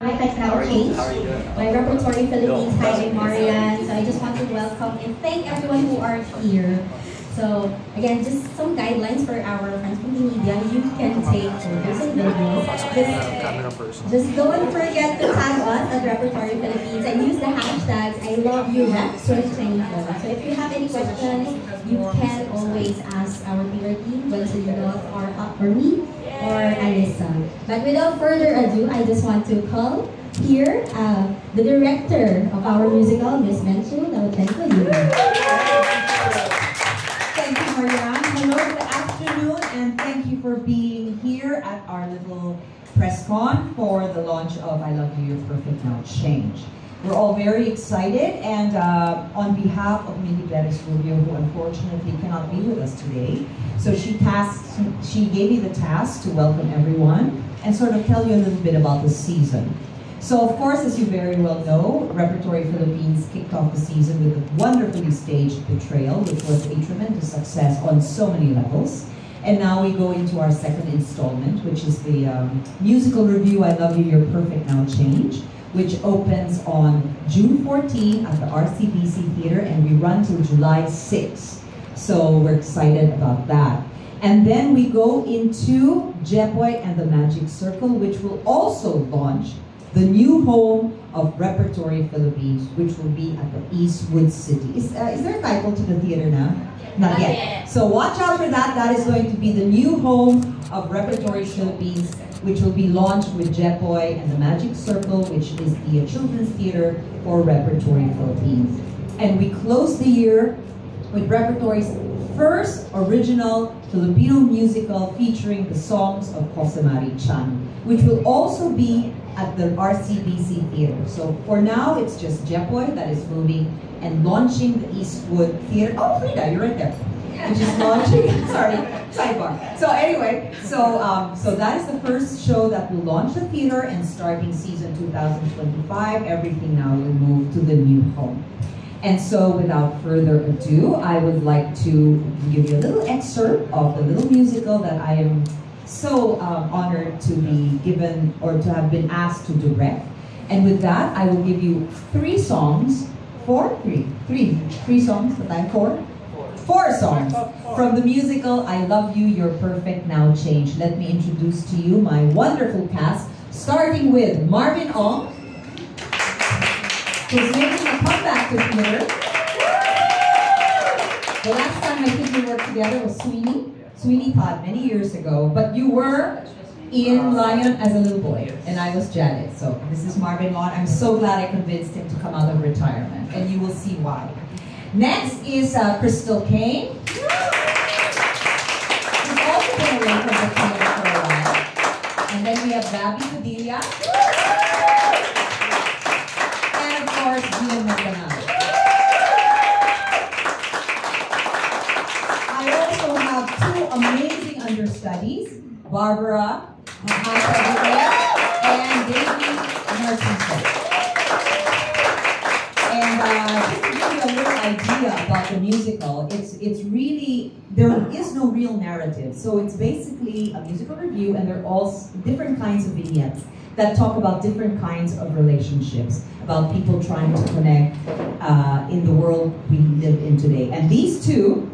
My Now Change, my Repertory Philippines, hi, I'm Marian. So I just want to welcome and thank everyone who are here. So again, just some guidelines for our friends from the media. You can take photos and videos. Just, just don't forget to tag us at Repertory Philippines and use the hashtags I love you Rep 2024. So if you have any questions, you can always ask our PR team, whether you know or, or me or Alyssa. But without further ado, I just want to call here uh, the director of our musical, Miss Menchu Lauchengco Thank you, Marianne. Hello, good afternoon, and thank you for being here at our little press con for the launch of I Love You, Your Perfect Now Change. We're all very excited, and uh, on behalf of Mindy Perez Rubio, who unfortunately cannot be with us today, so she tasked, she gave me the task to welcome everyone and sort of tell you a little bit about the season. So of course, as you very well know, Repertory Philippines kicked off the season with a wonderfully staged Betrayal, which was a tremendous success on so many levels. And now we go into our second installment, which is the um, musical review, I Love You, You're Perfect Now Change which opens on June 14 at the RCBC Theater and we run till July 6. So we're excited about that. And then we go into Jepoy and the Magic Circle, which will also launch the new home of Repertory Philippines, which will be at the Eastwood City. Is, uh, is there a title to the theater now? Not yet. So watch out for that. That is going to be the new home of Repertory Philippines which will be launched with Jepoy and the Magic Circle, which is the children's theater for Repertory Philippines. And we close the year with Repertory's first original Filipino musical featuring the songs of Jose Mari Chan, which will also be at the RCBC Theater. So for now, it's just Jepoy that is moving and launching the Eastwood Theater. Oh, Frida, you're right there which is launching. Sorry, sidebar. So anyway, so um, so that is the first show that will launch the theater and starting season 2025, everything now will move to the new home. And so without further ado, I would like to give you a little excerpt of the little musical that I am so um, honored to be given or to have been asked to direct. And with that, I will give you three songs, four, three, three, three songs, the time four, four songs from the musical I Love You, You're Perfect, Now Change. Let me introduce to you my wonderful cast, starting with Marvin Ong, who's making a comeback to theater. The last time I think we worked together was Sweeney, Sweeney Todd, many years ago, but you were Ian Lyon as a little boy, and I was Janet. So this is Marvin Ong. I'm so glad I convinced him to come out of retirement, and you will see why. Next is uh, Krystal Kane. She's also been away from the theater for a while. And then we have Gabby Padilla. And of course, Gian Maldonado. I also have two amazing understudies, Barbara and Davey Merchant. And uh, just to give you a little idea about the musical, it's it's really there is no real narrative. So it's basically a musical review, and they're all different kinds of vignettes that talk about different kinds of relationships, about people trying to connect uh, in the world we live in today. And these two,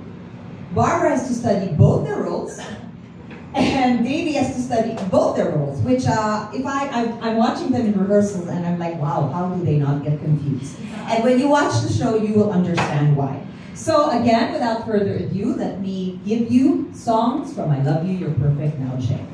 Barbara has to study both their roles and Davy has to study both their roles, which uh, if I, I, am watching them in rehearsals and I'm like, wow, how do they not get confused? And when you watch the show, you will understand why. So again, without further ado, let me give you songs from I Love You, You're Perfect, Now Change.